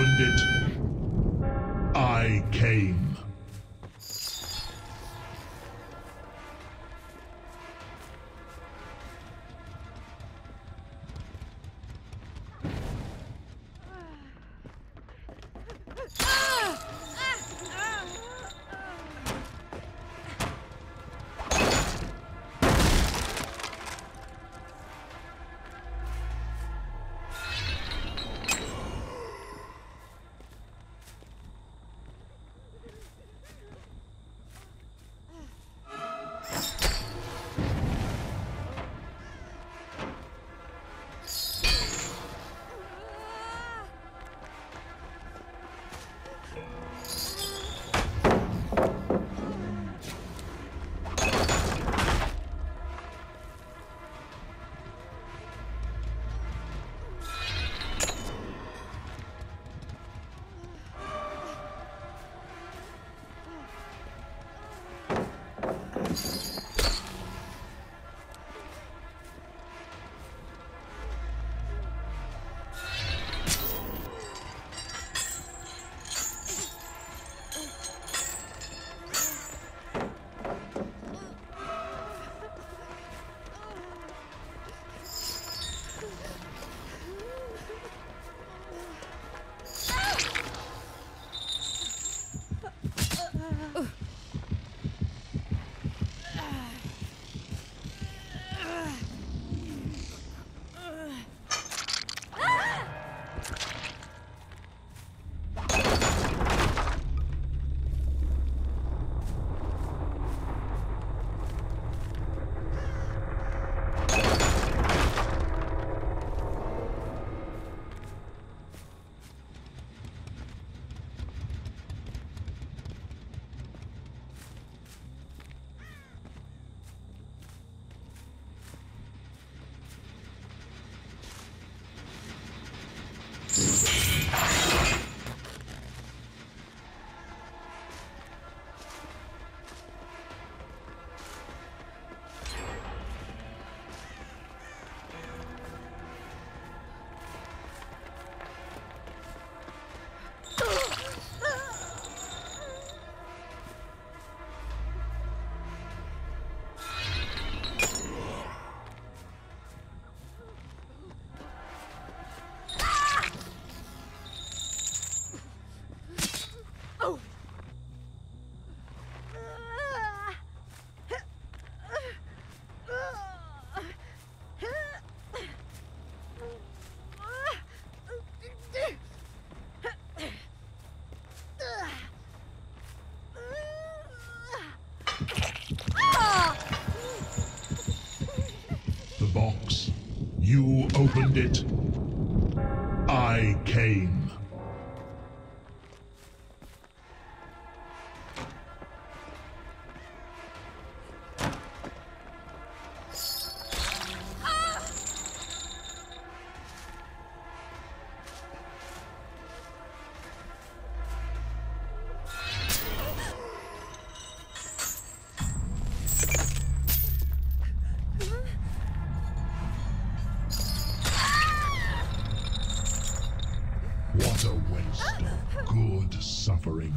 opened it. I came. You opened it. I came. good suffering.